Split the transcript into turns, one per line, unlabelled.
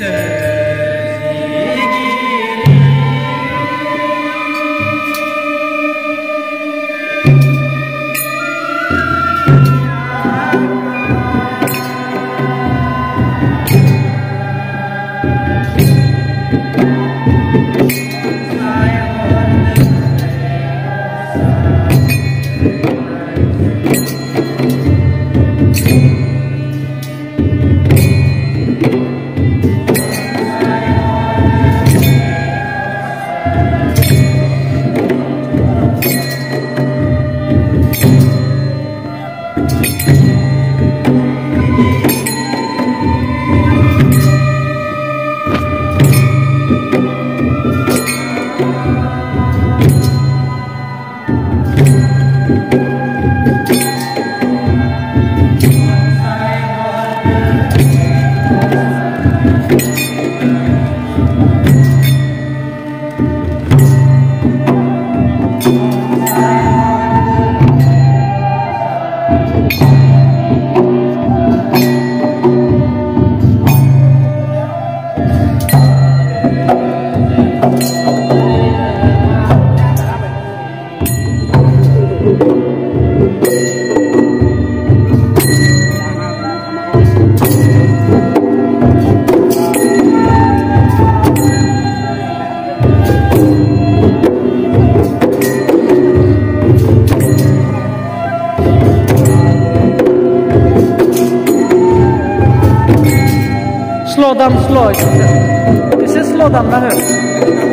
Yeah. Slå dem, slå. Det ser slå dem eller hur?